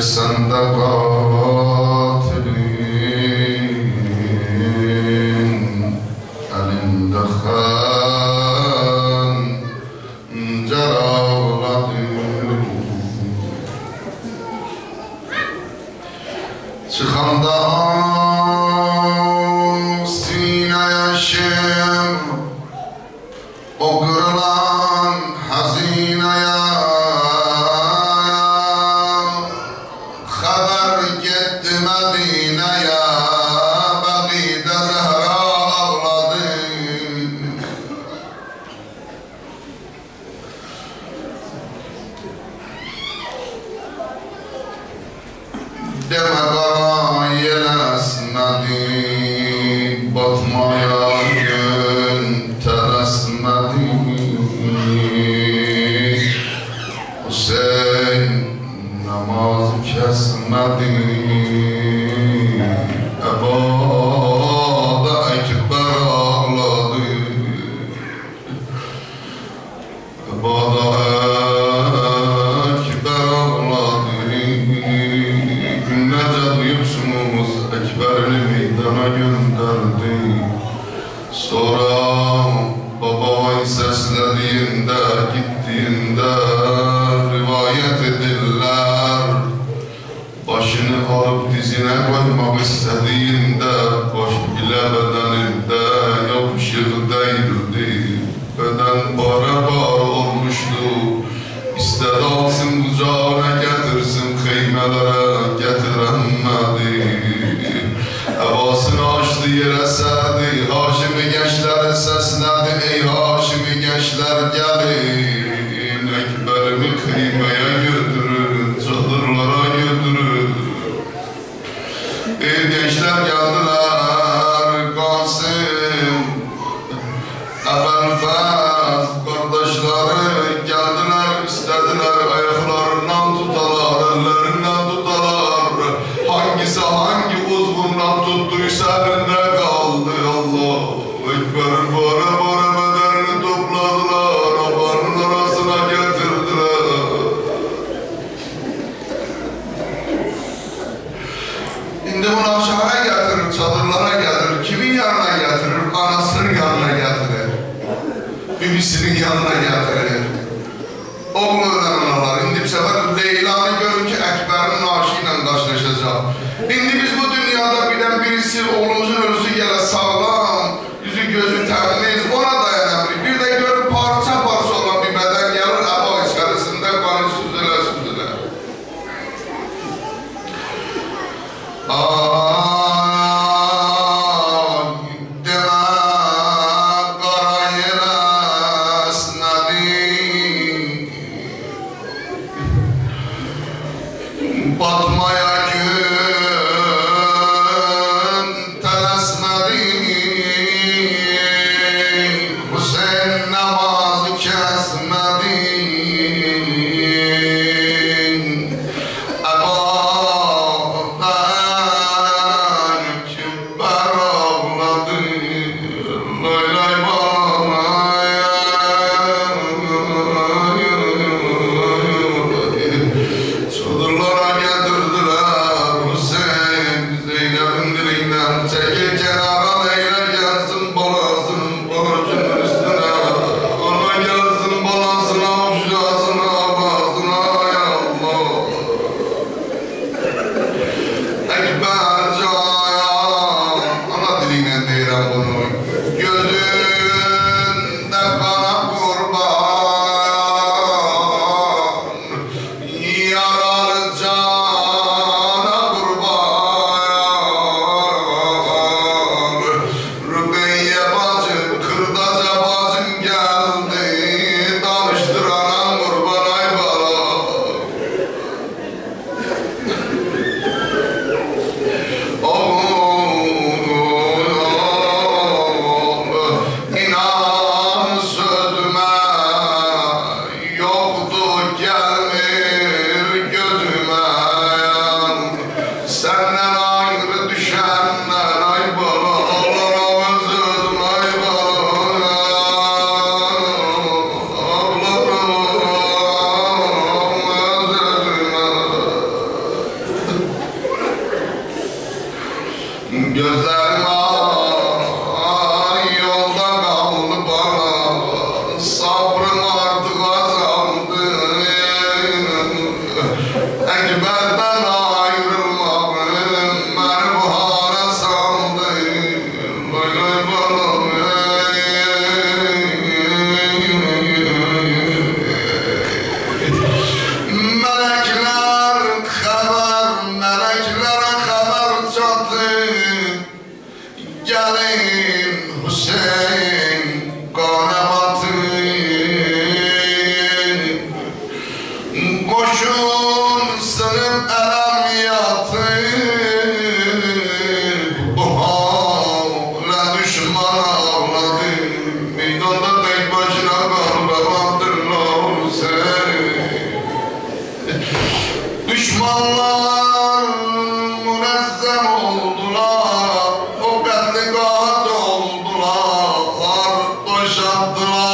Sandavam Baba. özlediğimde gittiğimde Ee, gençler geldiler Kasım Efenfez kardeşleri geldiler istediler ayaklarından tutalar ellerinden tutalar. Hangisi hangi uzvundan tuttuysa elinde kaldı. Allah Ekber Bara Bara yanına gətirir. O möhtərəmlər, indi bu səfər Leylanı görün ki, Əkbərin naşı ilə qarşılaşacaq. İndi biz bu dünyada bilən birisi olur. the Lord.